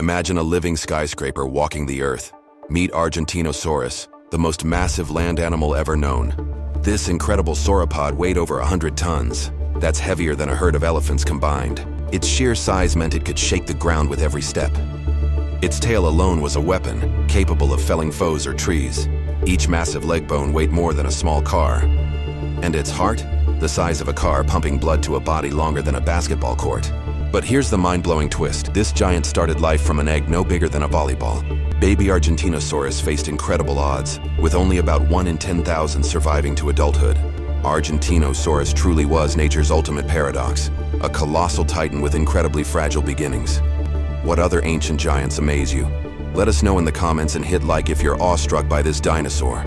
Imagine a living skyscraper walking the earth. Meet Argentinosaurus, the most massive land animal ever known. This incredible sauropod weighed over 100 tons. That's heavier than a herd of elephants combined. Its sheer size meant it could shake the ground with every step. Its tail alone was a weapon, capable of felling foes or trees. Each massive leg bone weighed more than a small car. And its heart? The size of a car pumping blood to a body longer than a basketball court. But here's the mind-blowing twist. This giant started life from an egg no bigger than a volleyball. Baby Argentinosaurus faced incredible odds, with only about 1 in 10,000 surviving to adulthood. Argentinosaurus truly was nature's ultimate paradox, a colossal titan with incredibly fragile beginnings. What other ancient giants amaze you? Let us know in the comments and hit like if you're awestruck by this dinosaur.